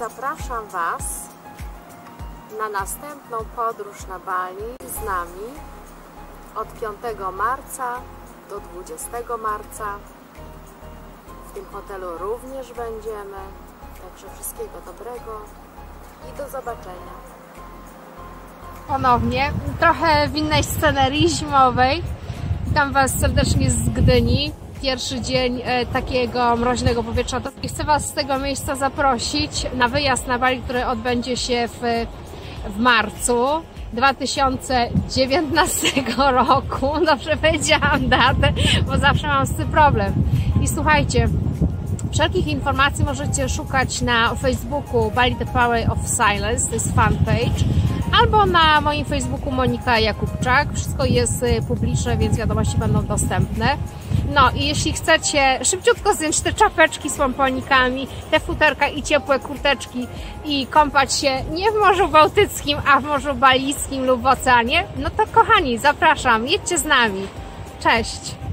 Zapraszam Was na następną podróż na Bali z nami od 5 marca do 20 marca. W tym hotelu również będziemy. Także wszystkiego dobrego i do zobaczenia. ponownie, trochę w innej scenerii zimowej. Witam Was serdecznie z Gdyni. Pierwszy dzień e, takiego mroźnego powietrza. I chcę Was z tego miejsca zaprosić na wyjazd na Bali, który odbędzie się w, w marcu 2019 roku. Dobrze powiedziałam datę, bo zawsze mam z tym problem. I słuchajcie, Wszelkich informacji możecie szukać na Facebooku Bali The Power of Silence, to jest fanpage, albo na moim Facebooku Monika Jakubczak. Wszystko jest y, publiczne, więc wiadomości będą dostępne. No i jeśli chcecie szybciutko zdjąć te czapeczki z pomponikami, te futerka i ciepłe kurteczki i kąpać się nie w Morzu Bałtyckim, a w Morzu Balijskim lub w oceanie, no to kochani, zapraszam, jedźcie z nami. Cześć!